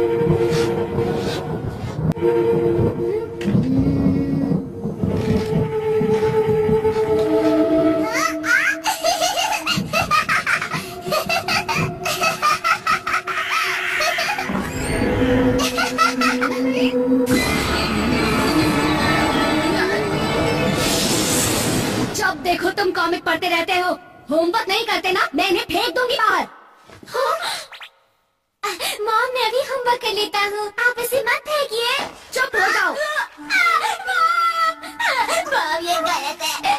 जब देखो तुम कॉमिक पढ़ते रहते हो। होमवर्क नहीं करते ना? मैं इन्हें पकड़ लेता हूँ आप इसे मत फेंकिए चुप हो जाओ ये गलत है